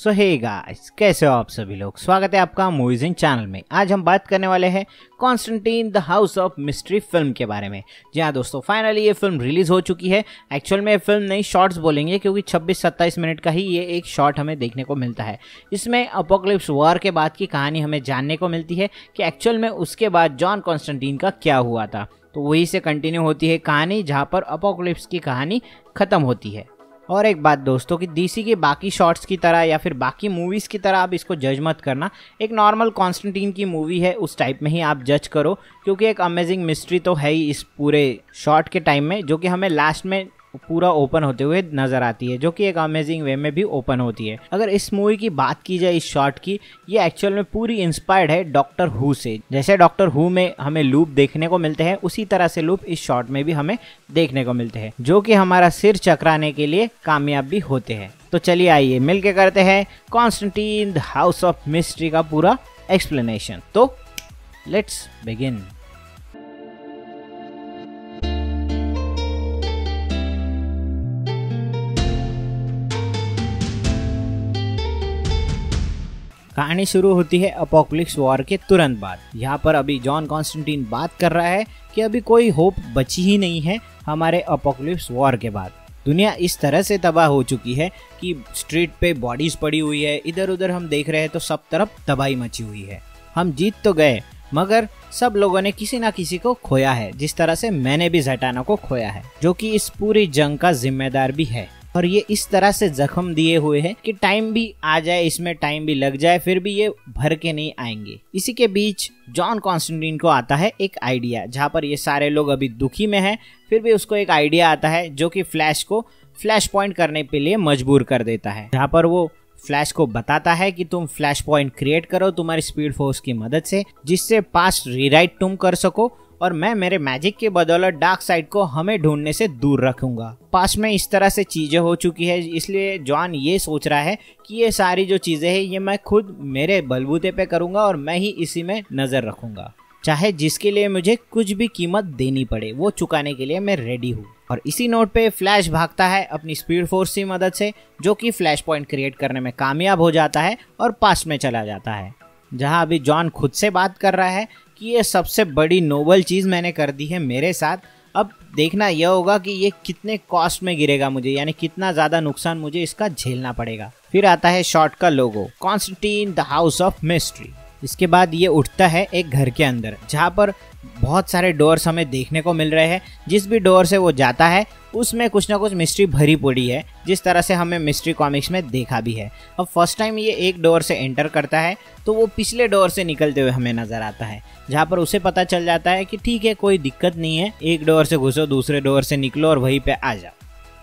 सो hey guys कैसे हो आप सभी लोग? स्वागत है आपका मूवीज़ इन चैनल में। आज हम बात करने वाले हैं Constantine the House of Mystery film के बारे में। जी हाँ दोस्तों फाइनली ये फ़िल्म रिलीज़ हो चुकी है। एक्चुअल में ये फ़िल्म नहीं शॉर्ट्स बोलेंगे क्योंकि 26-27 मिनट का ही ये एक शॉर्ट हमें देखने को मिलता है। इसमें अपोकलिप्स वॉर के बाद की कहानी हमें जानने को मिलती है कि एक्चुअल में उसके बाद जॉन कॉन्स्टेंटीन का क्या हुआ था। तो वही से कंटिन्यू होती है कहानी जहाँ पर अपोकलिप्स की कहानी खत्म होती है। और एक बात दोस्तों कि डीसी के बाकी शॉर्ट्स की तरह या फिर बाकी मूवीज़ की तरह आप इसको जज मत करना। एक नॉर्मल कॉन्स्टेंटीन की मूवी है, उस टाइप में ही आप जज करो, क्योंकि एक अमेजिंग मिस्ट्री तो है ही इस पूरे शॉर्ट के टाइम में, जो कि हमें लास्ट में पूरा ओपन होते हुए नज़र आती है, जो कि एक अमेजिंग वे में भी ओपन होती है। अगर इस मूवी की बात की जाए, इस शॉर्ट की, ये एक्चुअल में पूरी इंस्पायर्ड है डॉक्टर हु से। जैसे डॉक्टर हु में हमें लूप देखने को मिलते हैं, उसी तरह से लूप इस शॉर्ट में भी हमें देखने को मिलते हैं, जो कि हमारा सिर चकराने के लिए कामयाब भी होते हैं। तो चलिए आइए, मिलके करते हैं कॉन्स्टेंटीन हाउस ऑफ़ मिस्ट्री का पूरा एक्सप्लेनेशन तो लेट्स बिगिन कहानी शुरू होती है अपोक्लिप्स वॉर के तुरंत बाद। यहाँ पर अभी जॉन कॉन्स्टेंटीन बात कर रहा है कि अभी कोई होप बची ही नहीं है हमारे अपोक्लिप्स वॉर के बाद। दुनिया इस तरह से तबाह हो चुकी है कि स्ट्रीट पे बॉडीज पड़ी हुई है इधर उधर हम देख रहे हैं तो सब तरफ़ तबाही मची हुई है। हम जीत तो गए, मगर सब लोगों ने किसी ना किसी को खोया है, जिस तरह से मैंने भी जटाना को खोया है, जो कि इस पूरी जंग का जिम्मेदार भी है। और ये इस तरह से जख्म दिए हुए हैं कि टाइम भी आ जाए, इसमें टाइम भी लग जाए, फिर भी ये भर के नहीं आएँगे। इसी के बीच जॉन कॉन्स्टेंटीन को आता है एक आइडिया जहाँ पर ये सारे लोग अभी दुखी में हैं, फिर भी उसको एक आइडिया आता है जो कि फ्लैश को फ्लैश पॉइंट करने के लिए मजबूर कर देता है। जहाँ पर वो फ्लैश को बताता है कि तुम फ्लैश पॉइंट क्रिएट करो, तुम्हारी स्पीड फोर्स की मदद से, जिससे पास्ट रीराइट तुम कर सको और मैं मेरे मैजिक के बदौलत डार्क साइड को हमें ढूँढने से दूर रखूँगा। पास में इस तरह से चीज़ें हो चुकी है, इसलिए जॉन ये सोच रहा है कि ये सारी जो चीज़ें हैं, ये मैं खुद मेरे बलबूते पे करूँगा और मैं ही इसी में नज़र रखूँगा। चाहे जिसके लिए मुझे कुछ भी कीमत देनी पड़े, वो चुकाने के लिए मैं रेडी हूँ। और इसी नोट पे फ्लैश भागता है अपनी स्पीड फोर्स की मदद से, जो कि फ्लैश पॉइंट क्रिएट करने में कामयाब हो जाता है और पास में चला जाता है। जहाँ अभी जॉन खुद से बात कर रहा है कि ये सबसे बड़ी नोबल चीज़ मैंने कर दी है मेरे साथ। अब देखना यह होगा कि ये कितने कॉस्ट में गिरेगा मुझे, यानी कितना ज़्यादा नुकसान मुझे इसका झेलना पड़ेगा। फिर आता है शॉर्ट का logo Constantine the House of Mystery इसके बाद ये उठता है एक घर के अंदर, जहाँ पर बहुत सारे डोर्स हमें देखने को मिल रहे हैं। जिस भी डोर से वो जाता है, उसमें कुछ ना कुछ मिस्ट्री भरी पड़ी है, जिस तरह से हमें मिस्ट्री कॉमिक्स में देखा भी है। अब फ़र्स्ट टाइम ये एक डोर से एंटर करता है तो वो पिछले डोर से निकलते हुए हमें नज़र आता है। जहाँ पर उसे पता चल जाता है कि ठीक है, कोई दिक्कत नहीं है। एक डोर से घुसो, दूसरे डोर से निकलो और वहीं पे आ जाओ।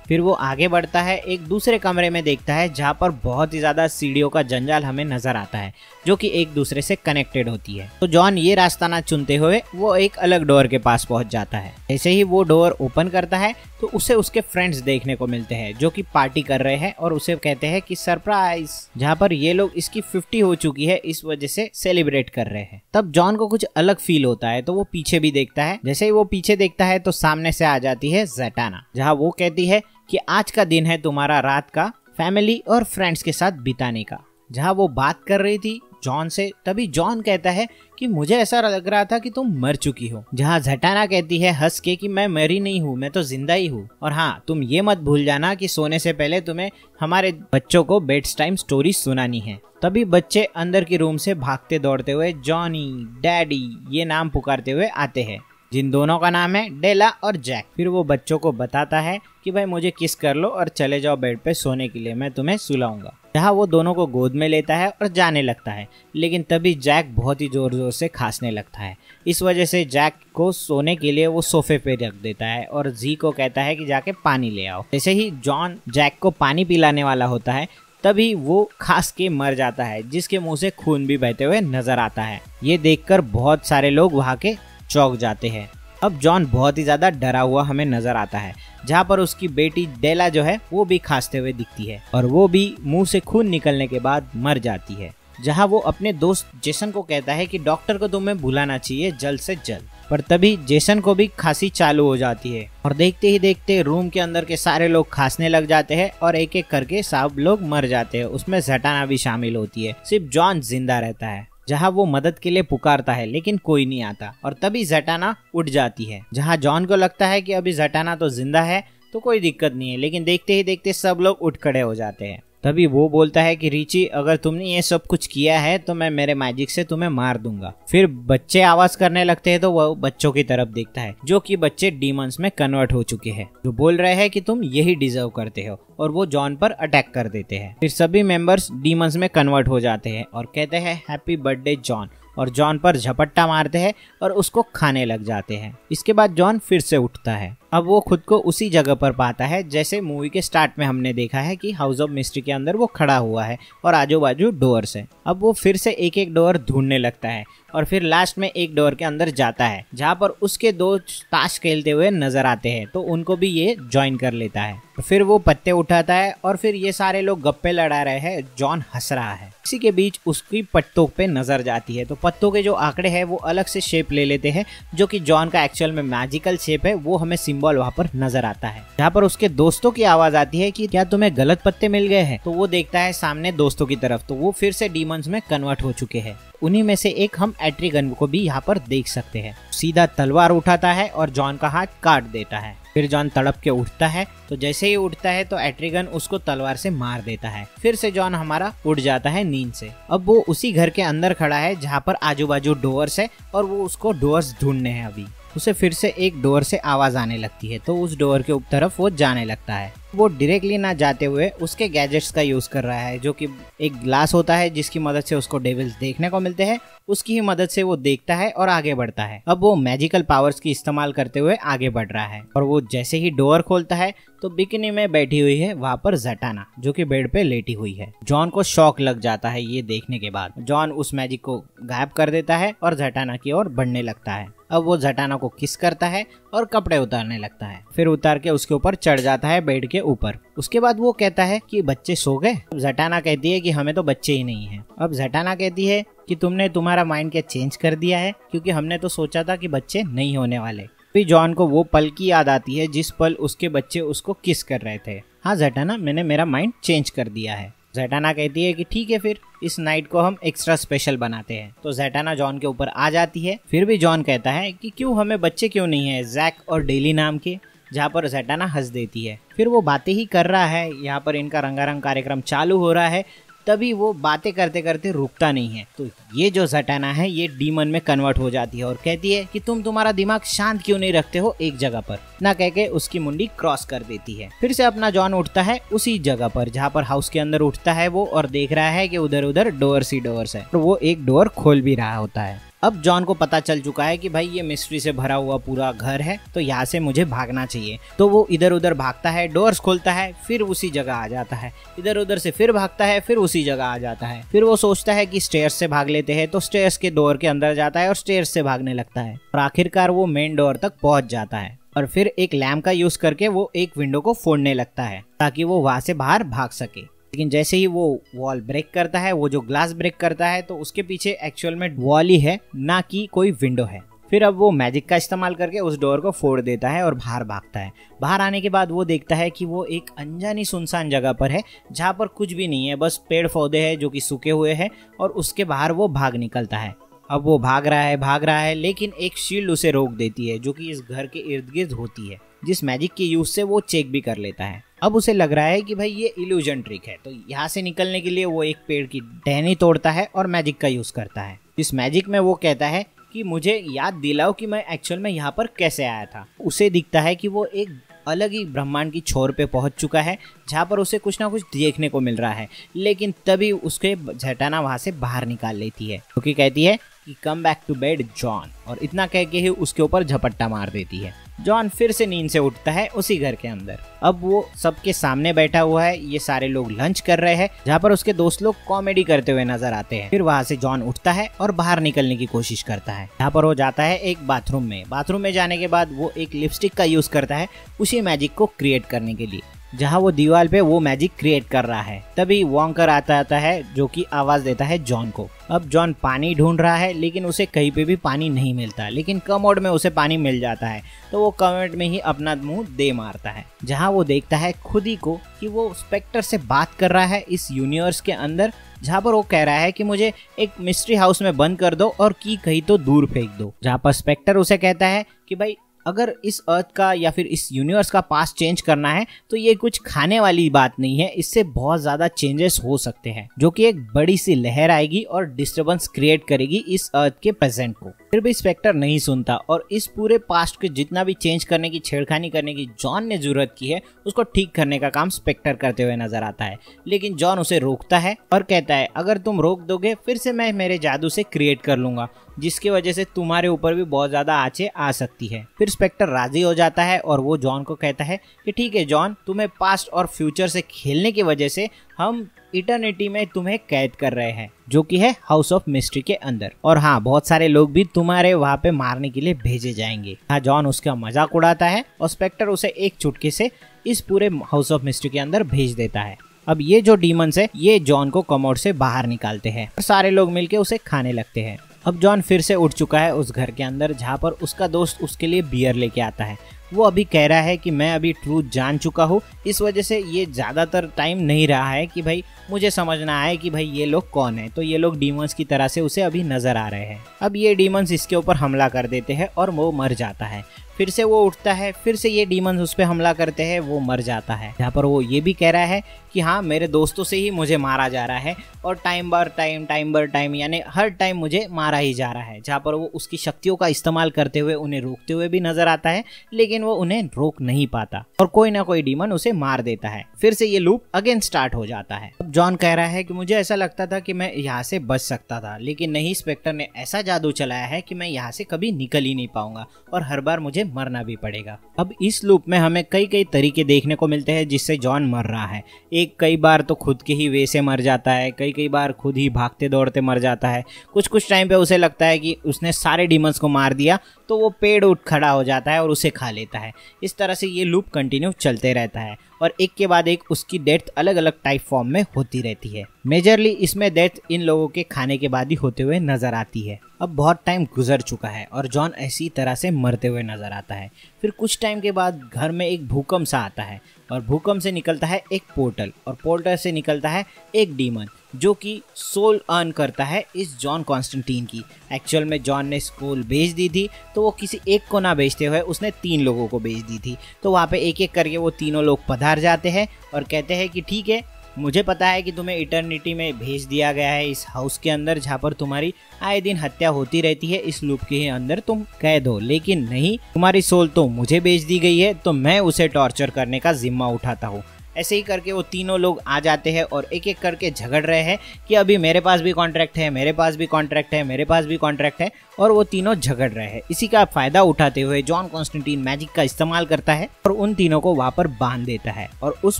फिर वो आगे बढ़ता है, एक दूसरे कमरे में देखता है, जहाँ पर बहुत ही ज़्यादा सीढ़ियों का जंजाल हमें नज़र आता है, जो कि एक दूसरे से कनेक्टेड होती है। तो जॉन, ये रास्ता ना चुनते हुए वो एक अलग डोर के पास पहुँच जाता है। जैसे ही वो डोर ओपन करता है तो उसे उसके फ्रेंड्स देखने को मिलते हैं, जो कि पार्टी कर रहे हैं और उसे कहते हैं कि, सरप्राइज़! जहाँ पर ये लोग इसकी फिफ्टी हो चुकी है, इस वजह से सेलिब्रेट कर रहे हैं। तब जॉन को कुछ अलग फील होता है तो वो पीछे भी देखता है। जैसे ही वो पीछे देखता है तो सामने से आ जाती है जटाना, जहाँ वो कहती है कि आज का दिन है तुम्हारा रात का फैमिली और फ्रेंड्स के साथ बिताने का। जहाँ वो बात कर रही थी जॉन से, तभी जॉन कहता है कि मुझे ऐसा लग रहा था कि तुम मर चुकी हो। जहाँ झटाना कहती है हंस के कि मैं मरी नहीं हूँ, मैं तो ज़िंदा ही हूँ। और हाँ तुम ये मत भूल जाना कि सोने से पहले तुम्हें हमारे बच्चों को बेड टाइम स्टोरी सुनानी है। तभी बच्चे अंदर की रूम से भागते दौड़ते हुए जॉनी, डैडी ये नाम पुकारते हुए आते हैं। जिन दोनों का नाम है डेला और जैक। फिर वो बच्चों को बताता है कि भाई मुझे किस कर लो और चले जाओ बेड पे सोने के लिए, मैं तुम्हें सुलाऊँगा। जहाँ वो दोनों को गोद में लेता है और जाने लगता है, लेकिन तभी जैक बहुत ही ज़ोर ज़ोर से खांसने लगता है। इस वजह से जैक को सोने के लिए वो सोफे पे रख देता है और जी को कहता है कि जाके पानी ले आओ। जैसे ही जॉन जैक को पानी पिलाने वाला होता है, तभी वो खास के मर जाता है, जिसके मुँह से खून भी बहते हुए नज़र आता है। ये देखकर बहुत सारे लोग वहाँ के चौक जाते हैं। अब जॉन बहुत ही ज़्यादा डरा हुआ हमें नज़र आता है, जहाँ पर उसकी बेटी डेला जो है, वो भी खांसते हुए दिखती है और वो भी मुँह से खून निकलने के बाद मर जाती है, जहाँ वो अपने दोस्त जेसन को कहता है कि, डॉक्टर को तुम्हें बुलाना चाहिए, जल्द से जल्द। पर तभी जेसन को भी खांसी चालू हो जाती है और देखते ही देखते रूम के अंदर के सारे लोग खांसने लग जाते हैं और एक एक करके सब लोग मर जाते हैं। उसमें जटाना भी शामिल होती है, सिर्फ़ जॉन ज़िंदा रहता है। जहाँ वो मदद के लिए पुकारता है, लेकिन कोई नहीं आता। और तभी जटाना उठ जाती है। जहाँ जॉन को लगता है कि अभी जटाना तो ज़िंदा है तो कोई दिक्कत नहीं है, लेकिन देखते ही देखते सब लोग उठ खड़े हो जाते हैं। तभी वो बोलता है कि, रिची, अगर तुमने ये सब कुछ किया है तो मैं मेरे मैजिक से तुम्हें मार दूँगा। फिर बच्चे आवाज़ करने लगते हैं तो वो बच्चों की तरफ़ देखता है, जो कि बच्चे डीमंस में कन्वर्ट हो चुके हैं, जो बोल रहे हैं कि, तुम यही डिजर्व करते हो। और वो जॉन पर अटैक कर देते हैं। फिर सभी मेंबर्स डीमंस में कन्वर्ट हो जाते हैं और कहते हैं हैप्पी बर्थडे जॉन और जॉन पर झपट्टा मारते हैं और उसको खाने लग जाते हैं। इसके बाद जॉन फिर से उठता है। अब वो खुद को उसी जगह पर पाता है, जैसे मूवी के स्टार्ट में हमने देखा है कि हाउस ऑफ़ मिस्ट्री के अंदर वो खड़ा हुआ है और आजू बाजू डोर्स है। अब वो फिर से एक एक डोर ढूँढने लगता है और फिर लास्ट में एक डोर के अंदर जाता है, जहाँ पर उसके दो ताश खेलते हुए नज़र आते हैं तो उनको भी ये ज्वाइन कर लेता है। फिर वो पत्ते उठाता है और फिर ये सारे लोग गप्पे लड़ा रहे हैं जॉन हंस रहा है। इसी के बीच उसकी पत्तों पे नज़र जाती है तो पत्तों के जो आंकड़े हैं वो अलग से शेप ले लेते हैं, जो कि जॉन का एक्चुअल में मैजिकल शेप है, वो हमें सिंबल वहाँ पर नज़र आता है। जहाँ पर उसके दोस्तों की आवाज़ आती है कि क्या तुम्हें गलत पत्ते मिल गए हैं? तो वो देखता है सामने दोस्तों की तरफ़ तो वो फिर से डीमंस में कन्वर्ट हो चुके हैं। उन्हीं में से एक हम एट्रीगन को भी यहाँ पर देख सकते हैं। सीधा तलवार उठाता है और जॉन का हाथ काट देता है। फिर जॉन तड़प के उठता है तो जैसे ही उठता है तो एट्रीगन उसको तलवार से मार देता है। फिर से जॉन हमारा उठ जाता है नींद से। अब वो उसी घर के अंदर खड़ा है, जहाँ पर आजू बाजू डोर्स है और वो उसको डोर्स ढूँढने हैं अभी। उसे फिर से एक डोर से आवाज़ आने लगती है तो उस डोर के तरफ़ वो जाने लगता है। वो डायरेक्टली ना जाते हुए उसके गैजेट्स का यूज़ कर रहा है, जो कि एक ग्लास होता है जिसकी मदद से उसको डेविल्स देखने को मिलते हैं। उसकी ही मदद से वो देखता है और आगे बढ़ता है। अब वो मैजिकल पावर्स की इस्तेमाल करते हुए आगे बढ़ रहा है। और वो जैसे ही डोर खोलता है तो बिकनी में बैठी हुई है वहाँ पर जटाना जो कि बेड पे लेटी हुई है। जॉन को शौक लग जाता है ये देखने के बाद। जॉन उस मैजिक को गायब कर देता है और जटाना की ओर बढ़ने लगता है। अब वो जटाना को किस करता है और कपड़े उतारने लगता है। फिर उतार के उसके ऊपर चढ़ जाता है बेड के ऊपर। उसके बाद वो कहता है कि बच्चे सो गए? जटाना कहती है कि हमें तो बच्चे ही नहीं है। अब जटाना कहती है कि तुमने तुम्हारा माइंड क्या चेंज कर दिया है? क्योंकि हमने तो सोचा था कि बच्चे नहीं होने वाले। फिर जॉन को वो पल की याद आती है जिस पल उसके बच्चे उसको किस कर रहे थे। हाँ जटाना, मैंने मेरा माइंड चेंज कर दिया है। जैटाना कहती है कि ठीक है फिर, इस नाइट को हम एक्स्ट्रा स्पेशल बनाते हैं। तो जैटाना जॉन के ऊपर आ जाती है। फिर भी जॉन कहता है कि क्यों हमें बच्चे क्यों नहीं है जैक और डेली नाम के, जहाँ पर जैटाना हंस देती है। फिर वो बातें ही कर रहा है। यहाँ पर इनका रंगारंग कार्यक्रम चालू हो रहा है। तभी वो बातें करते करते रुकता नहीं है। तो ये जो जटाना है, ये डीमन में कन्वर्ट हो जाती है और कहती है कि तुम तुम्हारा दिमाग शांत क्यों नहीं रखते हो एक जगह पर? ना कह के उसकी मुंडी क्रॉस कर देती है। फिर से अपना जॉन उठता है उसी जगह पर, जहाँ पर हाउस के अंदर उठता है वो और देख रहा है कि उधर उधर डोर ही डोर्स है। तो वो एक डोर खोल भी रहा होता है। अब जॉन को पता चल चुका है कि भाई ये मिस्ट्री से भरा हुआ पूरा घर है तो यहाँ से मुझे भागना चाहिए। तो वो इधर उधर भागता है, डोर्स खोलता है, फिर उसी जगह आ जाता है। इधर उधर से फिर भागता है, फिर उसी जगह आ जाता है। फिर वो सोचता है कि स्टेयर्स से भाग लेते हैं तो स्टेयर्स के डोर के अंदर जाता है और स्टेयर्स से भागने लगता है। और आखिरकार वो मेन डोर तक पहुँच जाता है। और फिर एक लैम्प का यूज़ करके वो एक विंडो को फोड़ने लगता है, ताकि वो वहाँ से बाहर भाग सके। लेकिन जैसे ही वो वॉल ब्रेक करता है, वो जो ग्लास ब्रेक करता है तो उसके पीछे एक्चुअल में वॉल ही है ना कि कोई विंडो है। फिर अब वो मैजिक का इस्तेमाल करके उस डोर को फोड़ देता है और बाहर भागता है। बाहर आने के बाद वो देखता है कि वो एक अनजानी सुनसान जगह पर है, जहाँ पर कुछ भी नहीं है, बस पेड़ पौधे हैं जो कि सूखे हुए हैं और उसके बाहर वो भाग निकलता है। अब वो भाग रहा है, भाग रहा है, लेकिन एक शील्ड उसे रोक देती है, जो कि इस घर के इर्द गिर्द होती है, जिस मैजिक के यूज़ से वो चेक भी कर लेता है। अब उसे लग रहा है कि भाई ये इल्यूजन ट्रिक है। तो यहाँ से निकलने के लिए वो एक पेड़ की टहनी तोड़ता है और मैजिक का यूज़ करता है। इस मैजिक में वो कहता है कि मुझे याद दिलाओ कि मैं एक्चुअल में यहाँ पर कैसे आया था। उसे दिखता है कि वो एक अलग ही ब्रह्मांड की छोर पे पहुँच चुका है, जहाँ पर उसे कुछ ना कुछ देखने को मिल रहा है, लेकिन तभी उसके झटाना वहाँ से बाहर निकाल लेती है क्योंकि तो कहती है कि come back to bed John और इतना कह के ही उसके ऊपर झपट्टा मार देती है। जॉन फिर से नींद से उठता है उसी घर के अंदर। अब वो सबके सामने बैठा हुआ है, ये सारे लोग लंच कर रहे हैं, जहाँ पर उसके दोस्त लोग कॉमेडी करते हुए नज़र आते हैं। फिर वहाँ से जॉन उठता है और बाहर निकलने की कोशिश करता है। यहाँ पर वो जाता है एक बाथरूम में। बाथरूम में जाने के बाद वो एक लिपस्टिक का यूज़ करता है उसी मैजिक को क्रिएट करने के लिए। जहाँ वो दीवार पे वो मैजिक क्रिएट कर रहा है। तभी वॉन्कर आता आता है, जो कि आवाज़ देता है जॉन को। अब जॉन पानी ढूंढ रहा है, लेकिन उसे कहीं पे भी पानी नहीं मिलता, लेकिन कमोड में उसे पानी मिल जाता है। तो वो कमोड में ही अपना मुँह दे मारता है, जहाँ वो देखता है खुद ही को कि वो स्पेक्टर से बात कर रहा है इस यूनिवर्स के अंदर, जहाँ पर वो कह रहा है कि मुझे एक मिस्ट्री हाउस में बंद कर दो और की कहीं तो दूर फेंक दो। जहाँ पर स्पेक्टर उसे कहता है कि भाई अगर इस अर्थ का या फिर इस यूनिवर्स का पास चेंज करना है तो ये कुछ खाने वाली बात नहीं है। इससे बहुत ज़्यादा चेंजेस हो सकते हैं, जो कि एक बड़ी सी लहर आएगी और डिस्टरबेंस क्रिएट करेगी इस अर्थ के प्रेजेंट को। फिर भी स्पेक्टर नहीं सुनता और इस पूरे पास्ट के जितना भी चेंज करने की, छेड़खानी करने की जॉन ने ज़रूरत की है, उसको ठीक करने का काम स्पेक्टर करते हुए नज़र आता है। लेकिन जॉन उसे रोकता है और कहता है, अगर तुम रोक दोगे, फिर से मैं मेरे जादू से क्रिएट कर लूँगा। जिसकी वजह से तुम्हारे ऊपर भी बहुत ज़्यादा आँचें आ सकती है। फिर स्पेक्टर राज़ी हो जाता है और वो जॉन को कहता है कि ठीक है जॉन, तुम्हें पास्ट और फ्यूचर से खेलने की वजह से हम इटर्निटी में तुम्हें कैद कर रहे हैं, जो कि है हाउस ऑफ़ मिस्ट्री के अंदर। और हाँ बहुत सारे लोग भी तुम्हारे वहाँ पे मारने के लिए भेजे जाएँगे। हाँ जॉन उसका मज़ाक उड़ाता है और स्पेक्टर उसे एक चुटके से इस पूरे हाउस ऑफ़ मिस्ट्री के अंदर भेज देता है। अब ये जो डीमंस है, ये जॉन को कमोड से बाहर निकालते हैं और सारे लोग मिलके उसे खाने लगते हैं। अब जॉन फिर से उठ चुका है उस घर के अंदर, जहाँ पर उसका दोस्त उसके लिए बियर लेके आता है। वो अभी कह रहा है कि मैं अभी ट्रूथ जान चुका हूँ, इस वजह से ये ज़्यादातर टाइम नहीं रहा है कि भाई मुझे समझना है कि भाई ये लोग कौन है। तो ये लोग डीमंस की तरह से उसे अभी नज़र आ रहे हैं। अब ये डीमंस इसके ऊपर हमला कर देते हैं और वो मर जाता है। फिर से वो उठता है, फिर से ये डीमंस उस पर हमला करते हैं, वो मर जाता है। जहाँ पर वो ये भी कह रहा है कि हाँ मेरे दोस्तों से ही मुझे मारा जा रहा है और टाइम बार टाइम टाइम बर टाइम यानी हर टाइम मुझे मारा ही जा रहा है। जहाँ पर वो उसकी शक्तियों का इस्तेमाल करते हुए, उन्हें रोकते हुए भी नज़र आता है, लेकिन वो उन्हें रोक नहीं पाता और कोई ना कोई डीमन उसे मार देता है। फिर से ये लूप अगेन स्टार्ट हो जाता है। अब जॉन कह रहा है कि मुझे ऐसा लगता था कि मैं यहाँ से बच सकता था, लेकिन नहीं स्पेक्टर ने ऐसा जादू चलाया है कि मैं यहाँ से कभी निकल ही नहीं पाऊँगा और हर बार मुझे मरना भी पड़ेगा। अब इस लूप में हमें कई कई तरीके देखने को मिलते हैं जिससे जॉन मर रहा है। एक, कई बार तो खुद के ही वे से मर जाता है कई कई बार खुद ही भागते दौड़ते मर जाता है। कुछ कुछ टाइम पे उसे लगता है कि उसने सारे डीमंस को मार दिया तो वो पेड़ उठ खड़ा हो जाता है और उसे खा लेता है। इस तरह से ये लूप कंटिन्यू चलते रहता है और एक के बाद एक उसकी डेथ अलग अलग टाइप फॉर्म में होती रहती है। मेजरली इसमें डेथ इन लोगों के खाने के बाद ही होते हुए नज़र आती है। अब बहुत टाइम गुजर चुका है और जॉन ऐसी तरह से मरते हुए नज़र आता है। फिर कुछ टाइम के बाद घर में एक भूकंप सा आता है और भूकंप से निकलता है एक पोर्टल और पोर्टल से निकलता है एक डीमन, जो कि सोल अर्न करता है इस जॉन कॉन्स्टेंटीन की। एक्चुअल में जॉन ने स्कूल बेच दी थी तो वो किसी एक को ना बेचते हुए उसने तीन लोगों को बेच दी थी। तो वहाँ पे एक एक करके वो तीनों लोग पधार जाते हैं और कहते हैं कि ठीक है मुझे पता है कि तुम्हें इटर्निटी में भेज दिया गया है। इस हाउस के अंदर जहाँ पर तुम्हारी आए दिन हत्या होती रहती है, इस लूप के ही अंदर तुम कैद हो लेकिन नहीं, तुम्हारी सोल तो मुझे भेज दी गई है तो मैं उसे टॉर्चर करने का जिम्मा उठाता हूँ। ऐसे ही करके वो तीनों लोग आ जाते हैं और एक एक करके झगड़ रहे हैं कि अभी मेरे पास भी कॉन्ट्रैक्ट है, मेरे पास भी कॉन्ट्रैक्ट है, मेरे पास भी कॉन्ट्रैक्ट है और वो तीनों झगड़ रहे हैं। इसी का फ़ायदा उठाते हुए जॉन कॉन्स्टेंटीन मैजिक का इस्तेमाल करता है और उन तीनों को वहाँ पर बाँध देता है और उस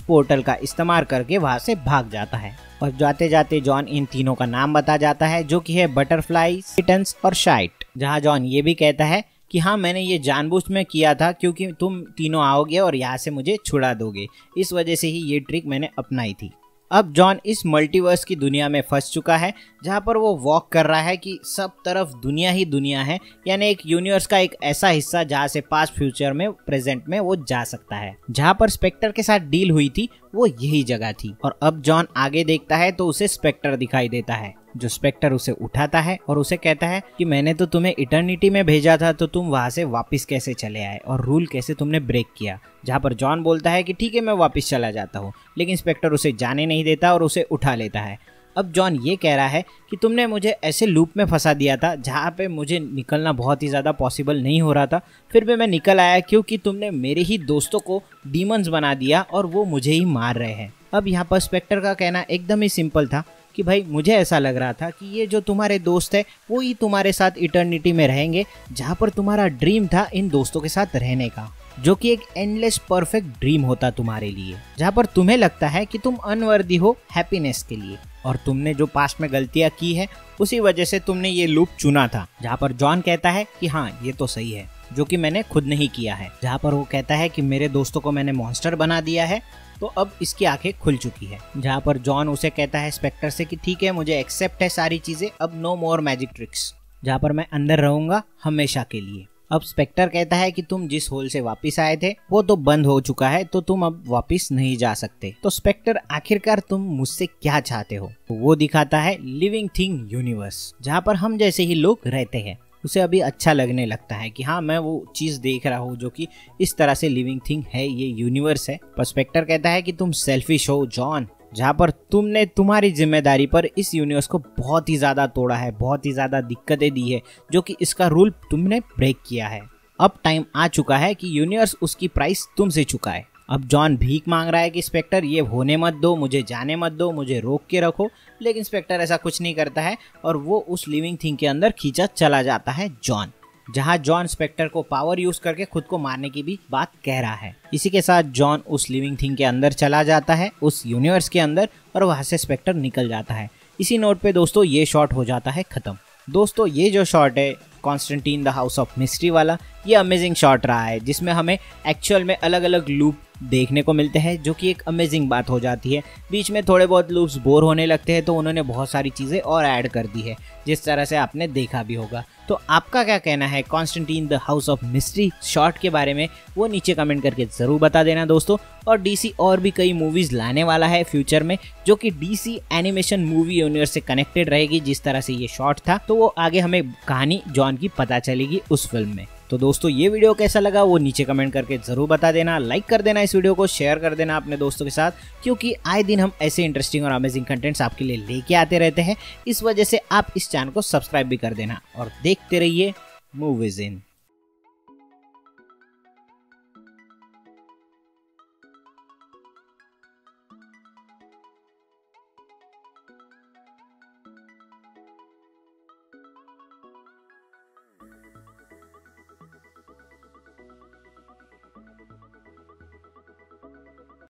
पोर्टल का इस्तेमाल करके वहाँ से भाग जाता है। और जाते जाते जॉन इन तीनों का नाम बता जाता है, जो कि है बटरफ्लाई सिटन्स और शाइट, जहाँ जॉन ये भी कहता है कि हाँ मैंने ये जानबूझ में किया था क्योंकि तुम तीनों आओगे और यहाँ से मुझे छुड़ा दोगे। इस वजह से ही ये ट्रिक मैंने अपनाई थी। अब जॉन इस मल्टीवर्स की दुनिया में फंस चुका है, जहाँ पर वो वॉक कर रहा है कि सब तरफ़ दुनिया ही दुनिया है, यानी एक यूनिवर्स का एक ऐसा हिस्सा जहाँ से पास फ्यूचर में प्रेजेंट में वो जा सकता है। जहाँ पर स्पेक्टर के साथ डील हुई थी वो यही जगह थी। और अब जॉन आगे देखता है तो उसे स्पेक्टर दिखाई देता है। जो स्पेक्टर उसे उठाता है और उसे कहता है कि मैंने तो तुम्हें इटर्निटी में भेजा था तो तुम वहाँ से वापस कैसे चले आए और रूल कैसे तुमने ब्रेक किया? जहाँ पर जॉन बोलता है कि ठीक है, मैं वापस चला जाता हूँ। लेकिन स्पेक्टर उसे जाने नहीं देता और उसे उठा लेता है। अब जॉन ये कह रहा है कि तुमने मुझे ऐसे लूप में फंसा दिया था जहाँ पे मुझे निकलना बहुत ही ज़्यादा पॉसिबल नहीं हो रहा था। फिर भी मैं निकल आया क्योंकि तुमने मेरे ही दोस्तों को डीमंस बना दिया और वो मुझे ही मार रहे हैं। अब यहाँ पर स्पेक्टर का कहना एकदम ही सिंपल था कि भाई, मुझे ऐसा लग रहा था कि ये जो तुम्हारे दोस्त है, वो ही तुम्हारे साथ इटर्निटी में रहेंगे, जहाँ पर तुम्हारा ड्रीम था इन दोस्तों के साथ रहने का, जो कि एक एंडलेस परफेक्ट ड्रीम होता तुम्हारे लिए, जहाँ पर तुम्हें लगता है कि तुम अनवर्दी हो हैप्पीनेस के लिए। और तुमने जो पास्ट में गलतियाँ की है, उसी वजह से तुमने ये लूप चुना था। जहाँ पर जॉन कहता है कि हाँ ये तो सही है, जो कि मैंने खुद नहीं किया है। जहाँ पर वो कहता है कि मेरे दोस्तों को मैंने मॉन्स्टर बना दिया है तो अब इसकी आँखें खुल चुकी है। जहाँ पर जॉन उसे कहता है स्पेक्टर से कि ठीक है, मुझे एक्सेप्ट है सारी चीज़ें, अब नो मोर मैजिक ट्रिक्स जहाँ पर मैं अंदर रहूँगा हमेशा के लिए। अब स्पेक्टर कहता है कि तुम जिस होल से वापस आए थे, वो तो बंद हो चुका है तो तुम अब वापस नहीं जा सकते। तो स्पेक्टर आखिरकार तुम मुझसे क्या चाहते हो? तो वो दिखाता है लिविंग थिंग यूनिवर्स जहाँ पर हम जैसे ही लोग रहते हैं। उसे अभी अच्छा लगने लगता है कि हाँ मैं वो चीज़ देख रहा हूँ जो कि इस तरह से लिविंग थिंग है, ये यूनिवर्स है। पर स्पेक्टर कहता है कि तुम सेल्फिश हो जॉन जहाँ पर तुमने तुम्हारी ज़िम्मेदारी पर इस यूनिवर्स को बहुत ही ज़्यादा तोड़ा है, बहुत ही ज़्यादा दिक्कतें दी है, जो कि इसका रूल तुमने ब्रेक किया है। अब टाइम आ चुका है कि यूनिवर्स उसकी प्राइस तुमसे चुकाए अब जॉन भीख मांग रहा है कि इंस्पेक्टर ये होने मत दो, मुझे जाने मत दो, मुझे रोक के रखो। लेकिन इंस्पेक्टर ऐसा कुछ नहीं करता है और वो उस लिविंग थिंग के अंदर खींचा चला जाता है जॉन जहाँ जॉन स्पेक्टर को पावर यूज़ करके खुद को मारने की भी बात कह रहा है। इसी के साथ जॉन उस लिविंग थिंग के अंदर चला जाता है, उस यूनिवर्स के अंदर, और वहाँ से स्पेक्टर निकल जाता है। इसी नोट पे दोस्तों ये शॉट हो जाता है खत्म। दोस्तों ये जो शॉट है Constantine the House of Mystery वाला, ये अमेजिंग शॉट रहा है, जिसमें हमें एक्चुअल में अलग अलग लूप देखने को मिलते हैं, जो कि एक अमेजिंग बात हो जाती है। बीच में थोड़े बहुत लूप्स बोर होने लगते हैं तो उन्होंने बहुत सारी चीज़ें और ऐड कर दी है, जिस तरह से आपने देखा भी होगा। तो आपका क्या कहना है Constantine the House of Mystery short के बारे में? वो नीचे कमेंट करके ज़रूर बता देना दोस्तों। और डीसी और भी कई मूवीज़ लाने वाला है फ्यूचर में, जो कि डीसी एनिमेशन मूवी यूनिवर्स से कनेक्टेड रहेगी, जिस तरह से ये शॉर्ट था। तो वो आगे हमें कहानी जॉन की पता चलेगी उस फ़िल्म में। तो दोस्तों, ये वीडियो कैसा लगा वो नीचे कमेंट करके ज़रूर बता देना। लाइक कर देना इस वीडियो को शेयर कर देना अपने दोस्तों के साथ, क्योंकि आए दिन हम ऐसे इंटरेस्टिंग और अमेजिंग कंटेंट्स आपके लिए लेके आते रहते हैं। इस वजह से आप इस चैनल को सब्सक्राइब भी कर देना और देखते रहिए मूवीज़ इन